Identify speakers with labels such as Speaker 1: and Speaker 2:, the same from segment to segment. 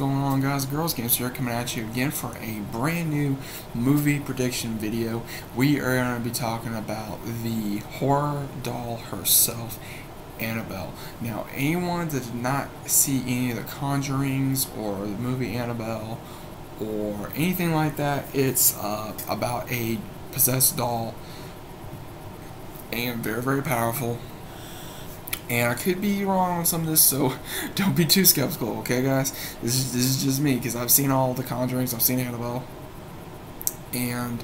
Speaker 1: going on guys? Girls Games here coming at you again for a brand new movie prediction video. We are going to be talking about the horror doll herself, Annabelle. Now anyone that did not see any of the Conjurings or the movie Annabelle or anything like that, it's uh, about a possessed doll and very very powerful and I could be wrong on some of this, so don't be too skeptical, okay, guys? This is this is just me because I've seen all the Conjurings, I've seen Annabelle, and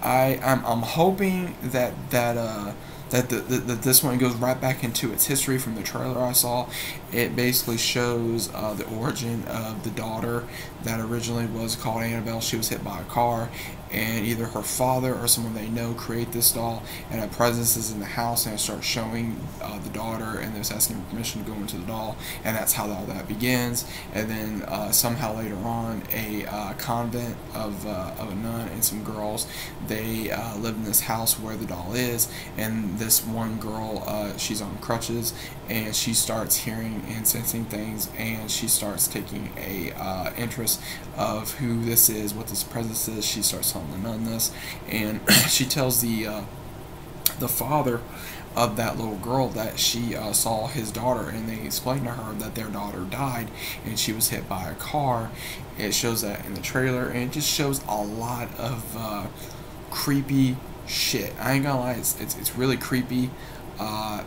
Speaker 1: I I'm, I'm hoping that that uh that the, the, that this one goes right back into its history from the trailer I saw. It basically shows uh, the origin of the daughter that originally was called Annabelle. She was hit by a car, and either her father or someone they know create this doll, and a presence is in the house, and it starts showing uh, the daughter, and they're asking permission to go into the doll, and that's how all that begins. And then uh, somehow later on, a uh, convent of, uh, of a nun and some girls, they uh, live in this house where the doll is, and this one girl, uh, she's on crutches, and she starts hearing and sensing things, and she starts taking a interest of who this is, what this presence is. She starts telling the nun this, and she tells the uh, the father of that little girl that she uh, saw his daughter, and they explain to her that their daughter died and she was hit by a car. It shows that in the trailer, and it just shows a lot of uh, creepy shit. I ain't gonna lie, it's it's, it's really creepy. Uh,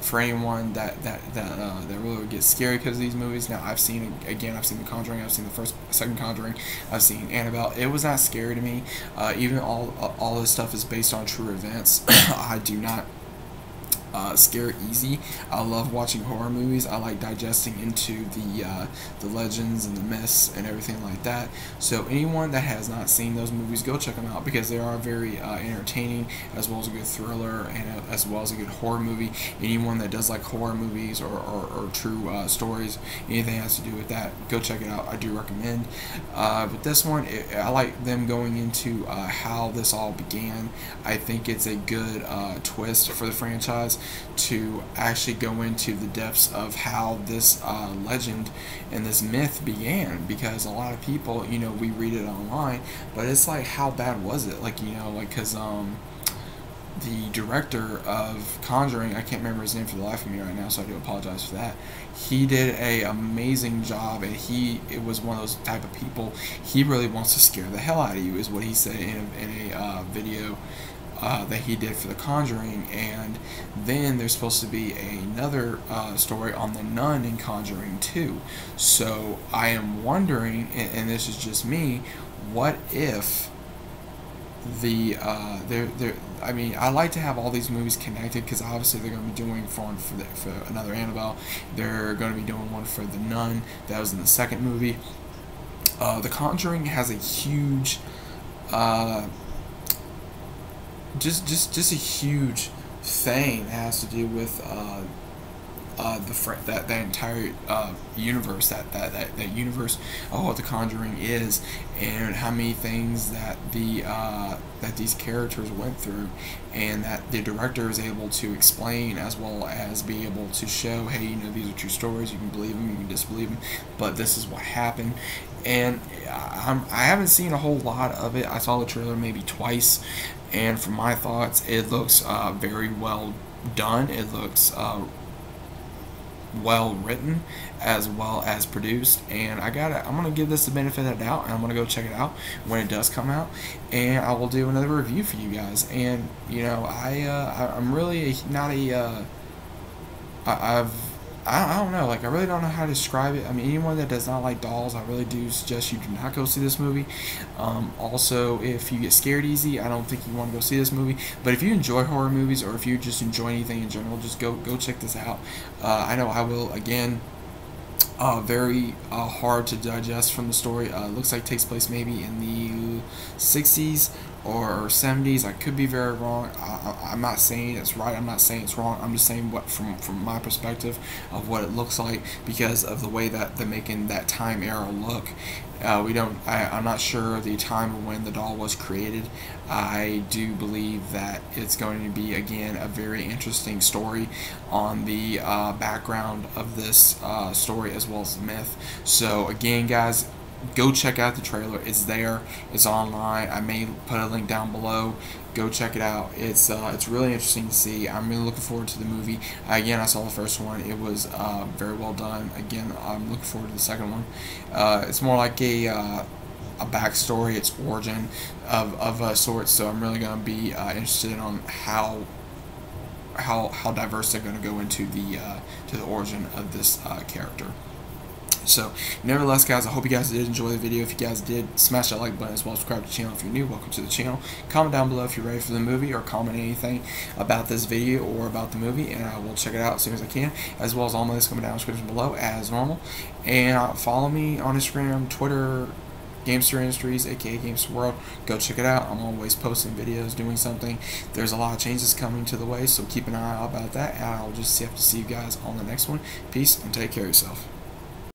Speaker 1: for anyone that that that uh, that really would get scary because of these movies. Now I've seen again, I've seen The Conjuring, I've seen the first, second Conjuring, I've seen Annabelle. It was not scary to me. Uh, even all all this stuff is based on true events. I do not uh, scare easy. I love watching horror movies. I like digesting into the uh, the legends and the myths and everything like that. So anyone that has not seen those movies, go check them out because they are very uh, entertaining as well as a good thriller and a, as well as a good horror movie. Anyone that does like horror movies or, or, or true uh, stories, anything that has to do with that, go check it out. I do recommend. Uh, but this one, it, I like them going into uh, how this all began. I think it's a good twist for the franchise to actually go into the depths of how this uh, legend and this myth began because a lot of people you know we read it online but it's like how bad was it like you know like because um the director of Conjuring, I can't remember his name for the life of me right now, so I do apologize for that. He did a amazing job, and he it was one of those type of people. He really wants to scare the hell out of you, is what he said in a, in a uh, video uh, that he did for The Conjuring, and then there's supposed to be another uh, story on the Nun in Conjuring 2. So I am wondering, and, and this is just me, what if the uh, they're, I mean I like to have all these movies connected because obviously they're going to be doing one for the, for another Annabelle. They're going to be doing one for the Nun. That was in the second movie. Uh, The Conjuring has a huge uh, just just just a huge thing has to do with uh, uh, the fr- that that entire uh, universe that, that that that universe of what the Conjuring is and how many things that the uh, that these characters went through and that the director is able to explain as well as be able to show hey you know these are true stories you can believe them you can disbelieve them but this is what happened and I'm, I haven't seen a whole lot of it I saw the trailer maybe twice and from my thoughts, it looks uh, very well done. It looks uh, well written as well as produced. And I got it I'm gonna give this the benefit of the doubt and I'm gonna go check it out when it does come out. And I will do another review for you guys. And you know I, uh, I am really not a uh, I, I've I, I don't know. Like, I really don't know how to describe it. I mean, anyone that does not like dolls, I really do suggest you do not go see this movie. Um, also, if you get scared easy, I don't think you want to go see this movie. But if you enjoy horror movies or if you just enjoy anything in general, just go go check this out. Uh, I know I will. Again, uh, very uh, hard to digest from the story. Uh, looks like takes place maybe in the 60s or 70s. I could be very wrong. I, am not saying it's right. I'm not saying it's wrong. I'm just saying what from from my perspective of what it looks like because of the way that they're making that time era look. Uh, we don't. I, I'm not sure the time when the doll was created. I do believe that it's going to be again a very interesting story on the uh, background of this uh, story as well as the myth. So again, guys, go check out the trailer. It's there. It's online. I may put a link down below. Go check it out. It's uh, it's really interesting to see. I'm really looking forward to the movie. Again, I saw the first one. It was uh, very well done. Again, I'm looking forward to the second one. Uh, it's more like a uh, a backstory, its origin of, of a sort. So I'm really going to be uh, interested on how how how diverse they're going to go into the uh, to the origin of this character. So, nevertheless, guys, I hope you guys did enjoy the video. If you guys did, smash that like button as well. Subscribe to the channel if you're new. Welcome to the channel. Comment down below if you're ready for the movie or comment anything about this video or about the movie, and I will check it out as soon as I can, as well as all my links coming down in the description below as normal. And uh, follow me on Instagram, Twitter, Gamster Industries, aka Gamster World. Go check it out. I'm always posting videos, doing something. There's a lot of changes coming to the way, so keep an eye out about that. And I'll just have to see you guys on the next one. Peace and take care of yourself.